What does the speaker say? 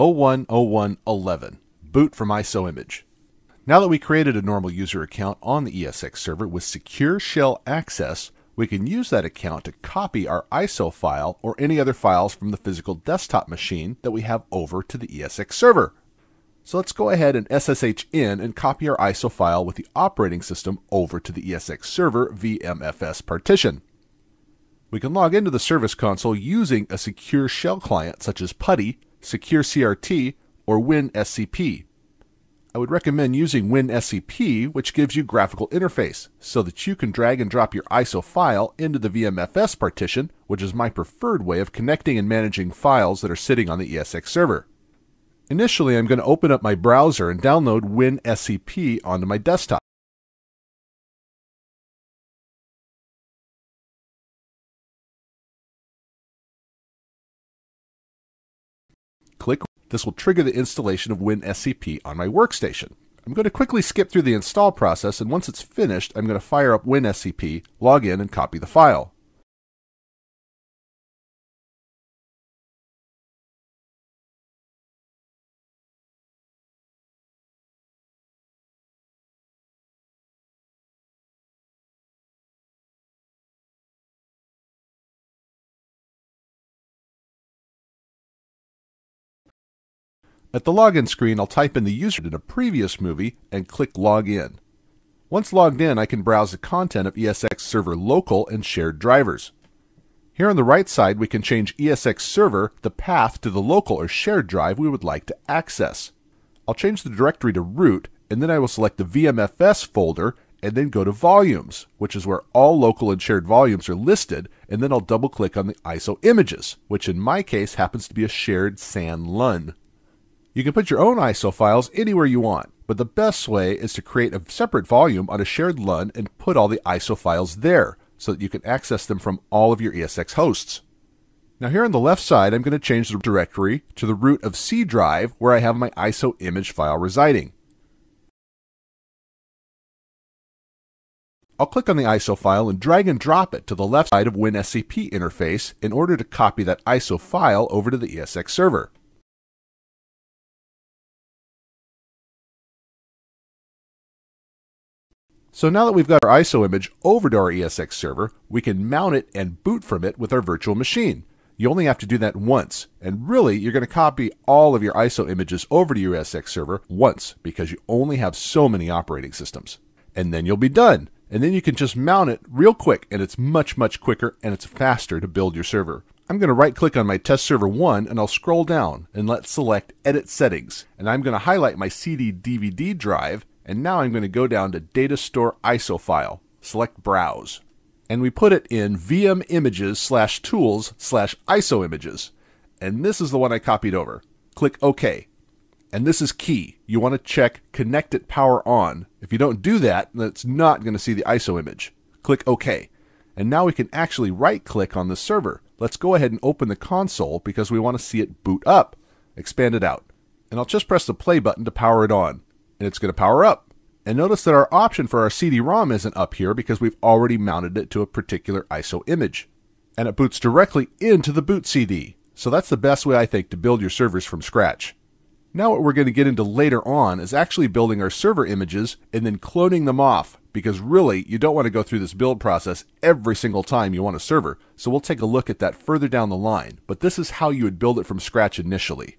010111, boot from ISO image. Now that we created a normal user account on the ESX server with secure shell access, we can use that account to copy our ISO file or any other files from the physical desktop machine that we have over to the ESX server. So let's go ahead and SSH in and copy our ISO file with the operating system over to the ESX server VMFS partition. We can log into the service console using a secure shell client such as PuTTY, Secure CRT, or WinSCP. I would recommend using WinSCP, which gives you graphical interface, so that you can drag and drop your ISO file into the VMFS partition, which is my preferred way of connecting and managing files that are sitting on the ESX server. Initially, I'm going to open up my browser and download WinSCP onto my desktop. Click this will trigger the installation of WinSCP on my workstation. I'm going to quickly skip through the install process, and once it's finished, I'm going to fire up WinSCP, log in, and copy the file. At the login screen, I'll type in the user in a previous movie and click Login. Once logged in, I can browse the content of ESX Server local and shared drivers. Here on the right side, we can change ESX Server the path to the local or shared drive we would like to access. I'll change the directory to root, and then I will select the VMFS folder and then go to Volumes, which is where all local and shared volumes are listed, and then I'll double click on the ISO images, which in my case happens to be a shared SAN LUN. You can put your own ISO files anywhere you want, but the best way is to create a separate volume on a shared LUN and put all the ISO files there so that you can access them from all of your ESX hosts. Now here on the left side, I'm going to change the directory to the root of C drive where I have my ISO image file residing. I'll click on the ISO file and drag and drop it to the left side of WinSCP interface in order to copy that ISO file over to the ESX server. So now that we've got our ISO image over to our ESX server, we can mount it and boot from it with our virtual machine. You only have to do that once, and really you're going to copy all of your ISO images over to your ESX server once because you only have so many operating systems. And then you'll be done. And then you can just mount it real quick, and it's much, much quicker and it's faster to build your server. I'm going to right click on my test server 1 and I'll scroll down and let's select edit settings. And I'm going to highlight my CD DVD drive and now I'm going to go down to Data Store ISO file, select Browse, and we put it in VM images slash tools slash ISO images. And this is the one I copied over. Click OK. And this is key. You want to check Connected Power On. If you don't do that, then it's not going to see the ISO image. Click OK. And now we can actually right click on the server. Let's go ahead and open the console because we want to see it boot up. Expand it out. And I'll just press the play button to power it on and it's going to power up. And notice that our option for our CD-ROM isn't up here because we've already mounted it to a particular ISO image. And it boots directly into the boot CD. So that's the best way I think to build your servers from scratch. Now what we're going to get into later on is actually building our server images and then cloning them off because really you don't want to go through this build process every single time you want a server. So we'll take a look at that further down the line, but this is how you would build it from scratch initially.